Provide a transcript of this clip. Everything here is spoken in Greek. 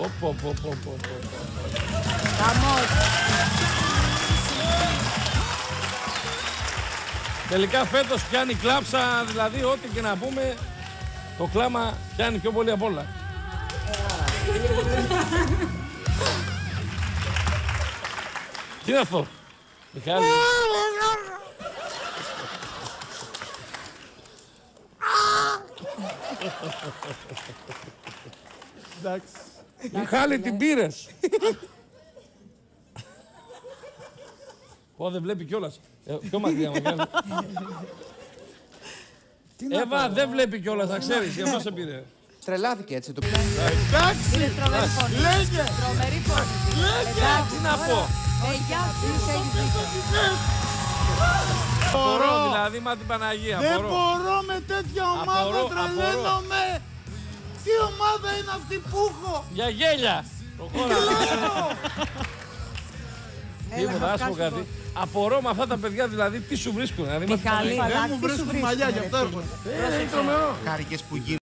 Πω, πω, πω, πω, πω, πω. Χαμός. Τελικά φέτος πιάνει κλάψα, δηλαδή ό,τι και να πούμε, το κλάμα πιάνει πιο πολύ απ' όλα. Τι είναι αυτό, Μιχάλη; Εντάξει. Μιχάλη, την πήρες. Πω, δεν βλέπει κιόλας. Ε, πιο μακριά, μακριά. Εύα, δεν βλέπει κιόλας, να ξέρεις, γι' αυτό σε πήρε. Τρελάθηκε έτσι το Εντάξει. Είναι τρομερή φωνή. Λέγε. Τρομερή φωνή. Εντάξει, Τι να πω. Ε, γεια σου, έχεις δίκιο. Μπορώ δηλαδή, μα την Παναγία. Δεν μπορώ. μπορώ με τέτοια ομάδα Απορώ, τρελαίνομαι. Τι ομάδα είναι αυτή που έχω. Για γέλια. Προχώρα. Τίποτα, ας πω κάτι. Απορώ με αυτά τα παιδιά δηλαδή τι σου βρίσκουν. Δηλαδή, Μιχάλη, Δεν μου τι σου βρίσκουν βρίσκουνε, μαλλιά, γι' ρε αυτό φίλε. έρχονται. Ε, είναι τρομερό. χάρηκες που γίνονται.